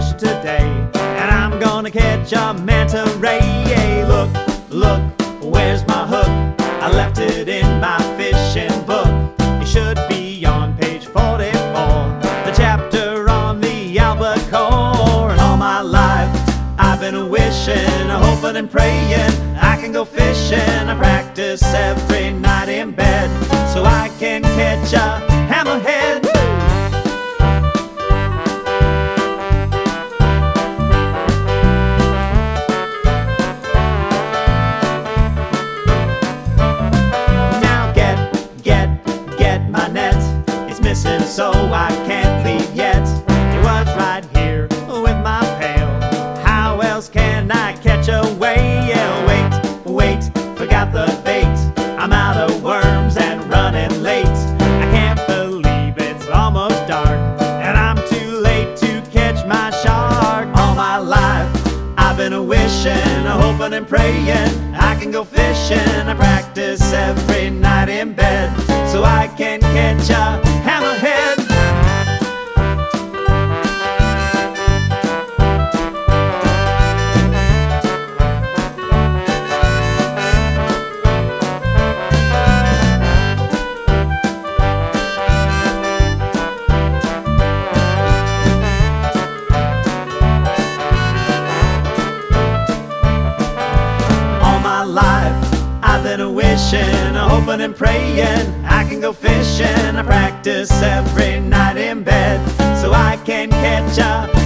fish today, and I'm gonna catch a manta ray. Look, look, where's my hook? I left it in my fishing book. It should be on page 44, the chapter on the albacore. And all my life, I've been wishing, hoping and praying I can go fishing. I practice every night get my net. It's missing, so I can't leave yet. It was right here with my pail. How else can I catch a whale? Wait, wait, forgot the bait. I'm out of worms and running late. I can't believe it's almost dark, and I'm too late to catch my shark. All my life, I've been wishing, hoping and praying I can go fishing. I practice every night in bed so I can catch a I've been wishing, hoping and praying I can go fishing. I practice every night in bed so I can catch a hammerhead.